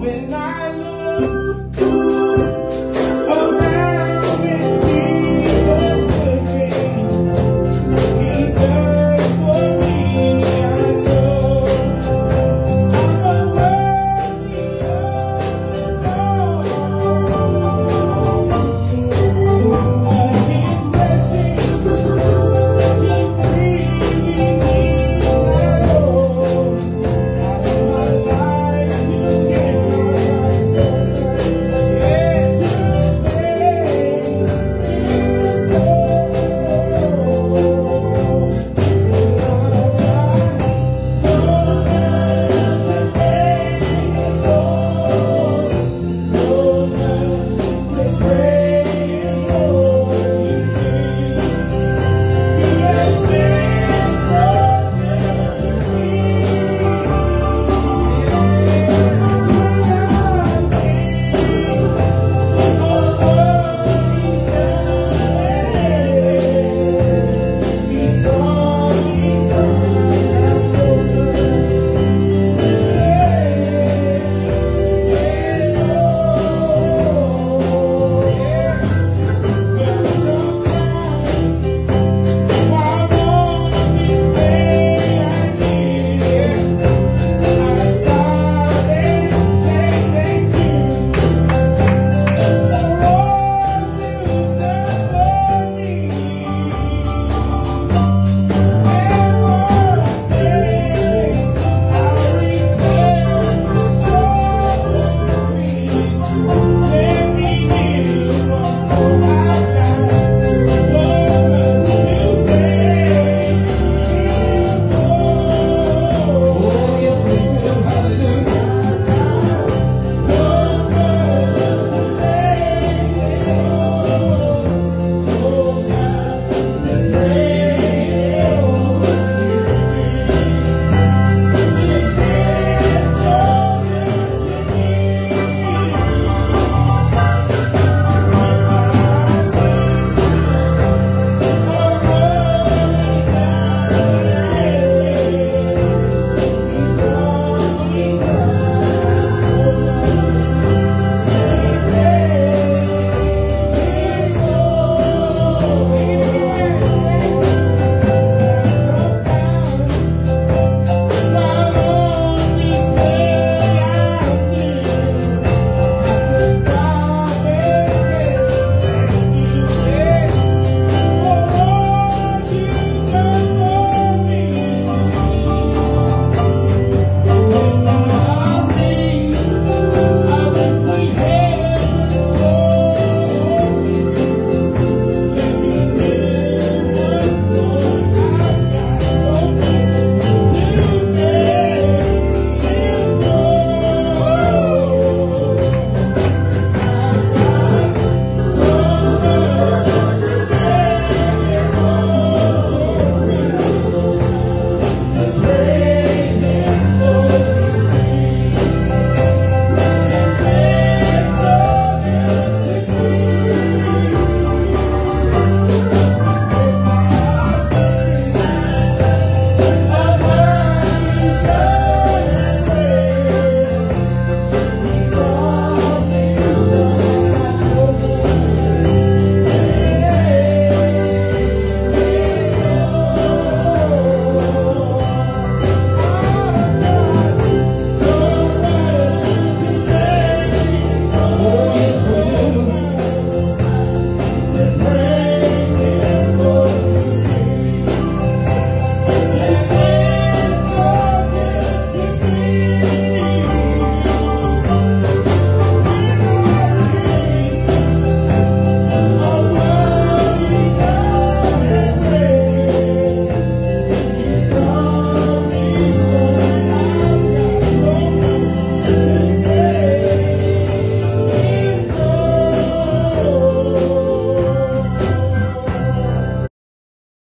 When I look